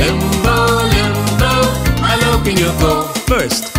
Limbo, limbo, my love in your go. First,